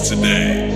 today.